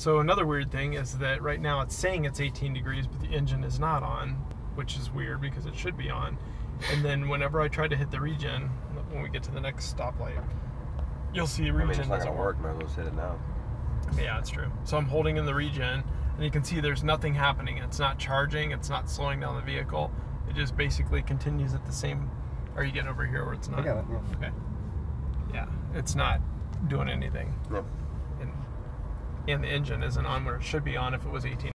So another weird thing is that right now it's saying it's 18 degrees, but the engine is not on, which is weird because it should be on. And then whenever I try to hit the regen, when we get to the next stoplight, you'll see I mean, regen it's not doesn't gonna work. Might as well hit it now. Yeah, that's true. So I'm holding in the regen, and you can see there's nothing happening. It's not charging. It's not slowing down the vehicle. It just basically continues at the same. Are you getting over here where it's not? I got it. Yeah. Okay. Yeah, it's not doing anything, Yep. And the engine isn't on where it should be on if it was 18